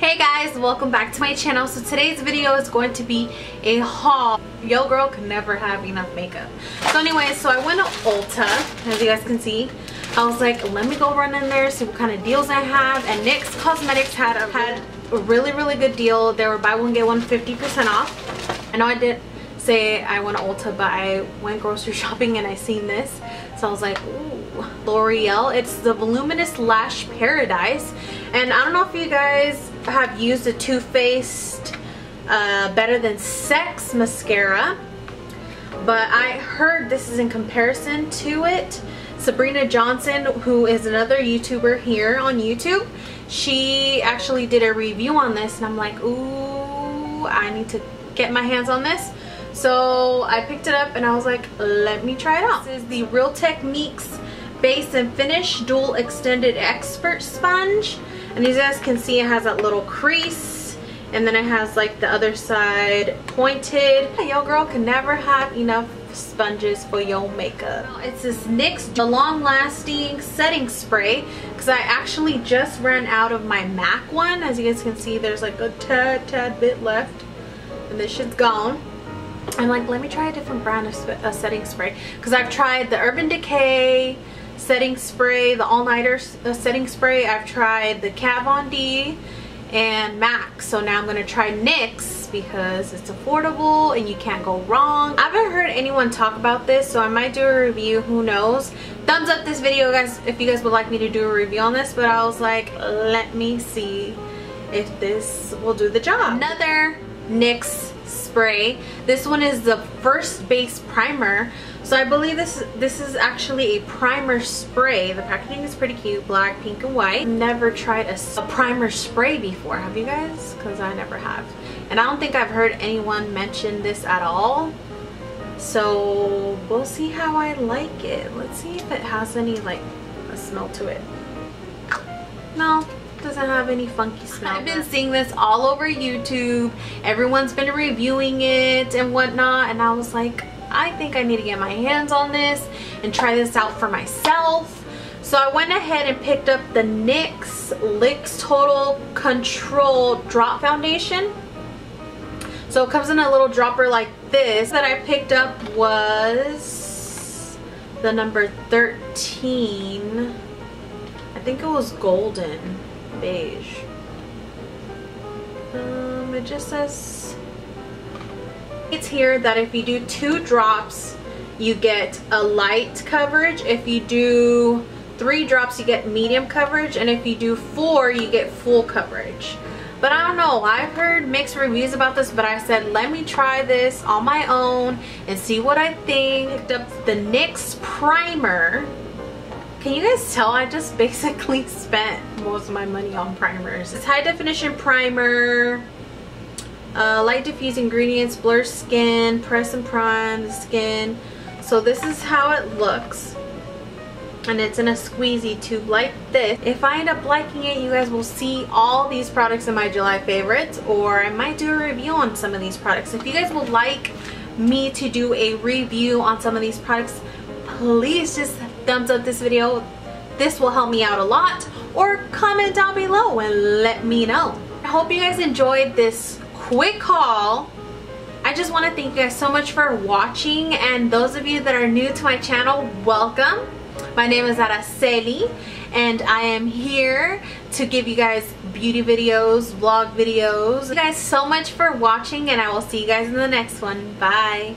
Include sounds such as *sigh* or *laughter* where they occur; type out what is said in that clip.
Hey guys, welcome back to my channel. So today's video is going to be a haul. Yo girl can never have enough makeup. So anyway, so I went to Ulta, as you guys can see. I was like, let me go run in there, see what kind of deals I have. And NYX Cosmetics had a, had a really, really good deal. They were buy one, get one 50% off. I know I did say I went to Ulta, but I went grocery *laughs* shopping and I seen this. So I was like, ooh, L'Oreal. It's the Voluminous Lash Paradise. And I don't know if you guys have used the Too Faced uh, Better Than Sex mascara. But I heard this is in comparison to it. Sabrina Johnson, who is another YouTuber here on YouTube, she actually did a review on this and I'm like, ooh, I need to get my hands on this. So I picked it up and I was like, let me try it out. This is the Real Techniques Base and Finish Dual Extended Expert Sponge. And as you guys can see, it has that little crease. And then it has like the other side pointed. Yo girl can never have enough sponges for your makeup. It's this NYX the long lasting setting spray because I actually just ran out of my MAC one. As you guys can see, there's like a tad, tad bit left. And this shit's gone. I'm like, let me try a different brand of uh, setting spray. Because I've tried the Urban Decay setting spray, the all-nighter uh, setting spray. I've tried the Kat Von D and MAC. So now I'm going to try NYX because it's affordable and you can't go wrong. I haven't heard anyone talk about this, so I might do a review. Who knows? Thumbs up this video, guys, if you guys would like me to do a review on this. But I was like, let me see if this will do the job. Another NYX spray. This one is the first base primer. So I believe this this is actually a primer spray. The packaging is pretty cute, black, pink, and white. Never tried a, a primer spray before. Have you guys? Because I never have. And I don't think I've heard anyone mention this at all. So we'll see how I like it. Let's see if it has any like a smell to it. No, doesn't have any funky smell. I've been seeing this all over YouTube. Everyone's been reviewing it and whatnot. And I was like, I think I need to get my hands on this and try this out for myself. So I went ahead and picked up the NYX LYX Total Control Drop Foundation. So it comes in a little dropper like this. That I picked up was the number 13. I think it was golden beige. Um, it just says it's here that if you do two drops you get a light coverage. If you do three drops you get medium coverage. And if you do four you get full coverage. But I don't know. I've heard mixed reviews about this but I said let me try this on my own and see what I think. Picked up the NYX primer can you guys tell I just basically *laughs* spent most of my money on primers. It's high definition primer, uh, light diffuse ingredients, blur skin, press and prime the skin. So this is how it looks. And it's in a squeezy tube like this. If I end up liking it, you guys will see all these products in my July favorites. Or I might do a review on some of these products. If you guys would like me to do a review on some of these products, please just thumbs up this video. This will help me out a lot. Or comment down below and let me know. I hope you guys enjoyed this quick haul. I just want to thank you guys so much for watching and those of you that are new to my channel, welcome. My name is Araceli and I am here to give you guys beauty videos, vlog videos. Thank you guys so much for watching and I will see you guys in the next one. Bye.